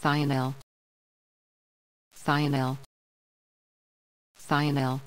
Cyanel. Cyanel. Cyanel.